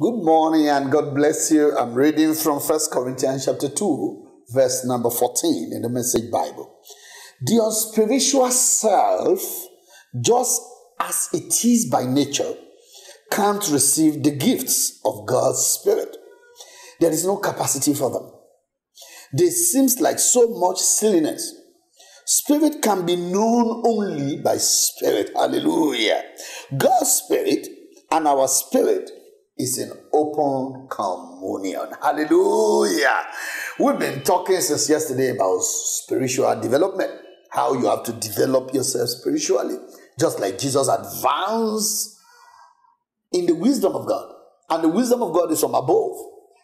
Good morning and God bless you. I'm reading from First Corinthians chapter 2, verse number 14 in the Message Bible. The unspiritual self, just as it is by nature, can't receive the gifts of God's Spirit. There is no capacity for them. There seems like so much silliness. Spirit can be known only by spirit. Hallelujah. God's spirit and our spirit is an open communion. Hallelujah. We've been talking since yesterday about spiritual development, how you have to develop yourself spiritually, just like Jesus advanced in the wisdom of God. And the wisdom of God is from above.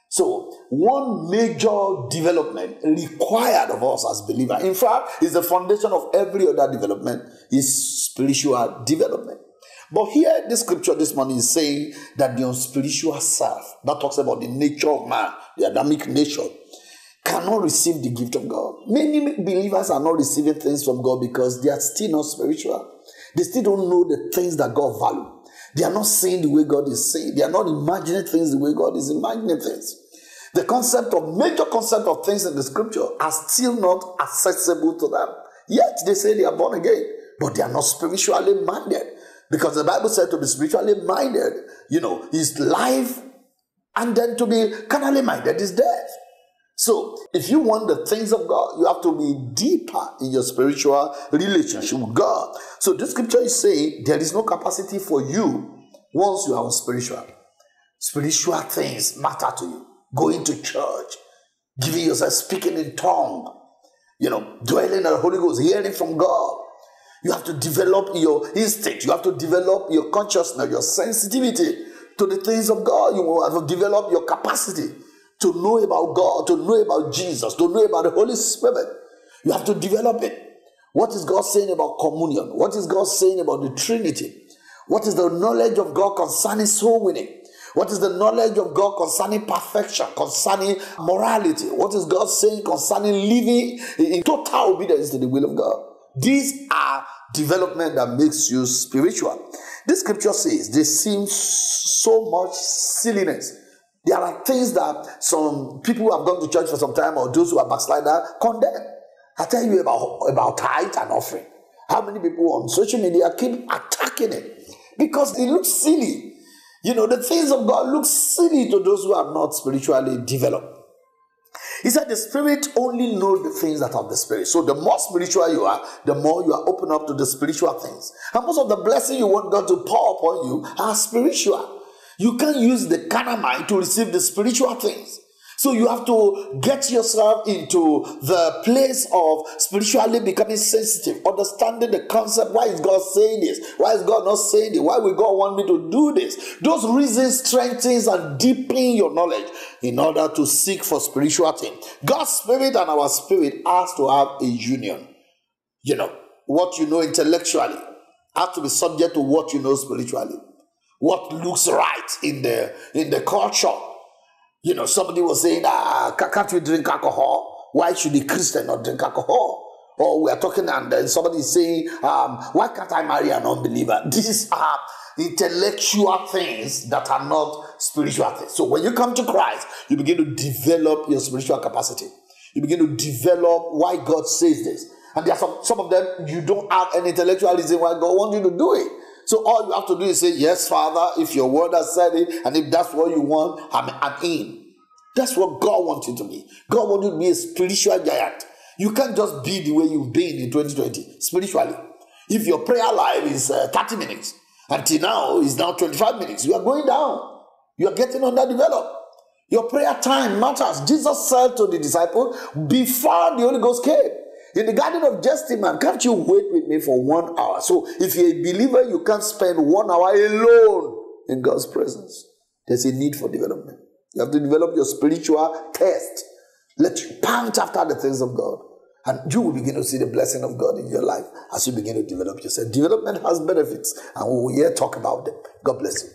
So, one major development required of us as believers, in fact, is the foundation of every other development, is spiritual development. But here, the scripture this morning is saying that the unspiritual self, that talks about the nature of man, the Adamic nature, cannot receive the gift of God. Many believers are not receiving things from God because they are still not spiritual. They still don't know the things that God values. They are not seeing the way God is seeing. They are not imagining things the way God is imagining things. The concept of major concept of things in the scripture are still not accessible to them. Yet they say they are born again, but they are not spiritually minded. Because the Bible said to be spiritually minded, you know, is life, and then to be carnally minded is death. So, if you want the things of God, you have to be deeper in your spiritual relationship with God. So, this scripture is saying there is no capacity for you once you are spiritual. Spiritual things matter to you going to church, giving yourself speaking in tongue, you know, dwelling in the Holy Ghost, hearing from God. You have to develop your instinct. You have to develop your consciousness, your sensitivity to the things of God. You have to develop your capacity to know about God, to know about Jesus, to know about the Holy Spirit. You have to develop it. What is God saying about communion? What is God saying about the Trinity? What is the knowledge of God concerning soul winning? What is the knowledge of God concerning perfection, concerning morality? What is God saying concerning living in total obedience to the will of God? These are development that makes you spiritual. This scripture says there seems so much silliness. There are things that some people who have gone to church for some time or those who are backslider condemn. I tell you about, about tithe and offering. How many people on social media keep attacking it because it looks silly. You know, the things of God look silly to those who are not spiritually developed. He said the spirit only knows the things that are the spirit. So the more spiritual you are, the more you are open up to the spiritual things. And most of the blessing you want God to pour upon you are spiritual. You can't use the carnal mind to receive the spiritual things. So you have to get yourself into the place of spiritually becoming sensitive, understanding the concept. Why is God saying this? Why is God not saying it? Why will God want me to do this? Those reasons strengthens and deepen your knowledge in order to seek for spiritual things. God's spirit and our spirit has to have a union. You know, what you know intellectually has to be subject to what you know spiritually. What looks right in the in the culture you know, somebody was saying, ah, can't we drink alcohol? Why should a Christian not drink alcohol? Or we are talking and then somebody is saying, um, why can't I marry an unbeliever? These are intellectual things that are not spiritual things. So when you come to Christ, you begin to develop your spiritual capacity. You begin to develop why God says this. And there are some, some of them you don't have an intellectual reason why God wants you to do it. So all you have to do is say, Yes, Father, if your word has said it, and if that's what you want, I'm, I'm in. That's what God wants you to be. God wants you to be a spiritual giant. You can't just be the way you've been in 2020 spiritually. If your prayer life is uh, 30 minutes, until now is now 25 minutes, you are going down. You are getting underdeveloped. Your prayer time matters. Jesus said to the disciples before the Holy Ghost came, in the Garden of Gethsemane, can't you wait with me for one hour? So, if you're a believer, you can't spend one hour alone in God's presence. There's a need for development. You have to develop your spiritual test. Let you pant after the things of God. And you will begin to see the blessing of God in your life as you begin to develop yourself. Development has benefits, and we will here talk about them. God bless you.